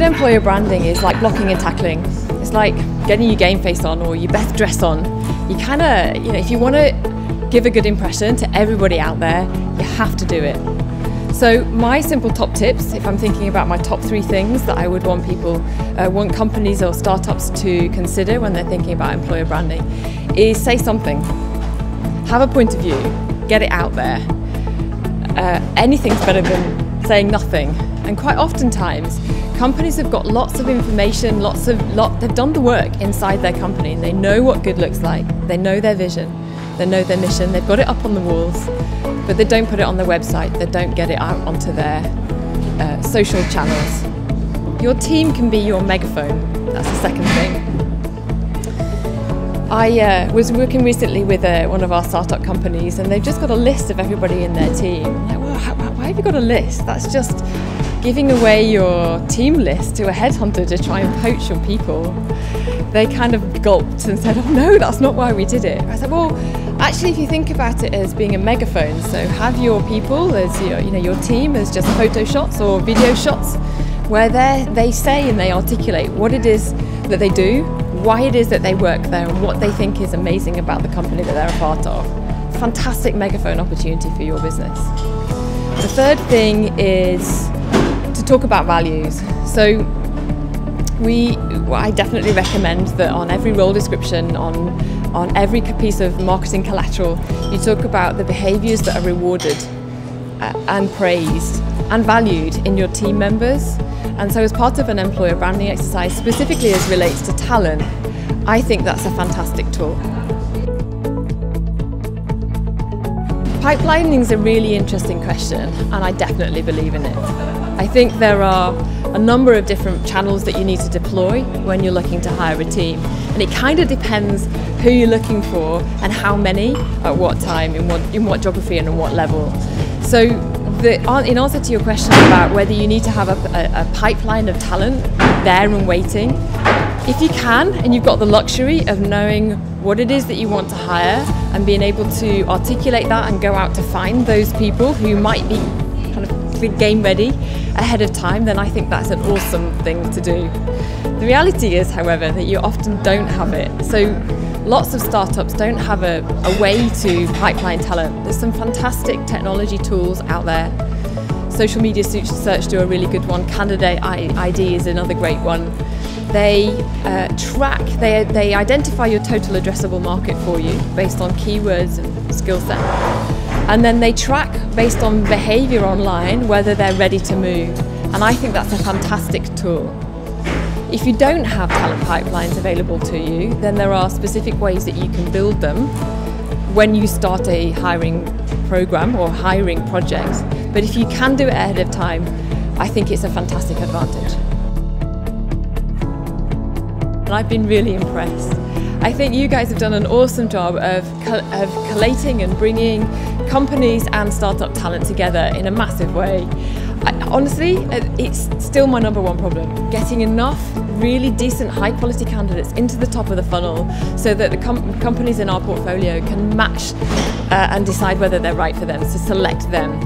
Good employer branding is like blocking and tackling. It's like getting your game face on or your best dress on. You kind of, you know, if you want to give a good impression to everybody out there, you have to do it. So my simple top tips, if I'm thinking about my top three things that I would want people, uh, want companies or startups to consider when they're thinking about employer branding, is say something. Have a point of view, get it out there. Uh, anything's better than saying nothing. And quite oftentimes, companies have got lots of information, lots of lot. They've done the work inside their company, and they know what good looks like. They know their vision, they know their mission. They've got it up on the walls, but they don't put it on their website. They don't get it out onto their uh, social channels. Your team can be your megaphone. That's the second thing. I uh, was working recently with uh, one of our startup companies, and they've just got a list of everybody in their team. Like, well, how, why have you got a list? That's just giving away your team list to a headhunter to try and poach your people. They kind of gulped and said, "Oh no, that's not why we did it." I said, "Well, actually, if you think about it as being a megaphone, so have your people as your, you know, your team as just photo shots or video shots." where they say and they articulate what it is that they do, why it is that they work there, and what they think is amazing about the company that they're a part of. Fantastic megaphone opportunity for your business. The third thing is talk about values. So we, well, I definitely recommend that on every role description, on on every piece of marketing collateral, you talk about the behaviours that are rewarded uh, and praised and valued in your team members. And so, as part of an employer branding exercise, specifically as relates to talent, I think that's a fantastic tool. Pipelining is a really interesting question, and I definitely believe in it. I think there are a number of different channels that you need to deploy when you're looking to hire a team, and it kind of depends who you're looking for and how many, at what time, in what, in what geography, and on what level. So the, in answer to your question about whether you need to have a, a, a, pipeline of talent there and waiting, if you can and you've got the luxury of knowing what it is that you want to hire and being able to articulate that and go out to find those people who might be game ready ahead of time, then I think that's an awesome thing to do. The reality is, however, that you often don't have it. So lots of startups don't have a, a way to pipeline talent. There's some fantastic technology tools out there. Social media search do a really good one. Candidate ID is another great one. They uh, track, they, they identify your total addressable market for you based on keywords and skill set. And then they track based on behavior online whether they're ready to move. And I think that's a fantastic tool. If you don't have talent pipelines available to you, then there are specific ways that you can build them when you start a hiring program or hiring project. But if you can do it ahead of time, I think it's a fantastic advantage. And I've been really impressed. I think you guys have done an awesome job of, of collating and bringing companies and startup talent together in a massive way. I, honestly, it's still my number one problem. Getting enough really decent, high quality candidates into the top of the funnel so that the com companies in our portfolio can match uh, and decide whether they're right for them, so select them.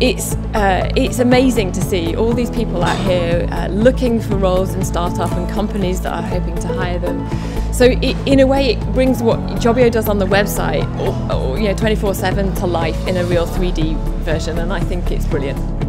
It's, uh, it's amazing to see all these people out here uh, looking for roles in startup and companies that are hoping to hire them. So it, in a way, it brings what Jobbio does on the website, or, or, you know, 24/7 to life in a real 3D version, and I think it's brilliant.